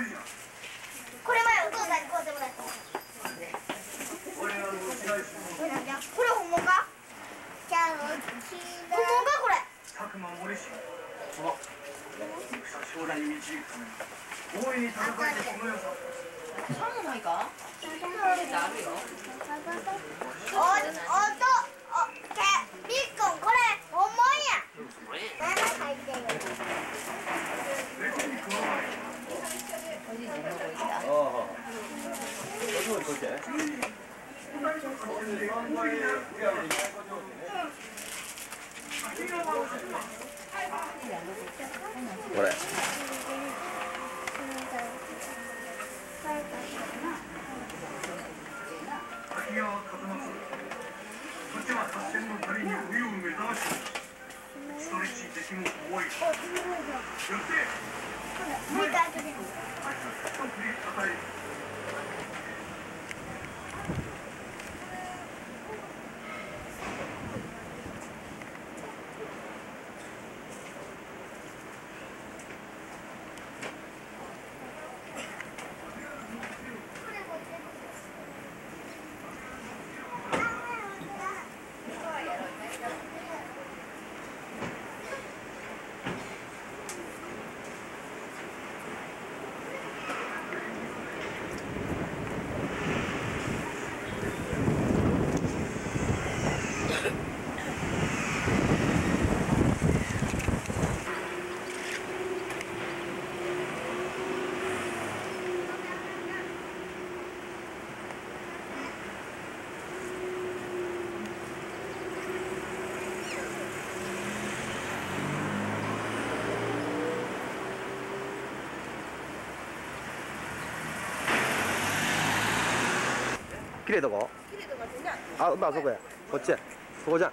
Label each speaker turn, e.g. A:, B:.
A: これ前お父さんに買うてもらったこれ本物か？じゃあ本物かこれ？
B: 佐久間森氏。その将来に導く大いに戦いてこの良さ
C: ないか？あるよ
A: おおとおけりっくんこれ本物や何入ってる
B: 別に加わり
C: おじいちゃんどこ行った
D: ああ。どこ？れ。
B: 滝川和正そっちは合戦の旅に冬を目覚ましストレッチ敵も多い
D: 綺麗どこ？
C: 綺麗とかってない
D: あ、まあそこや。こっちや。そこじゃん。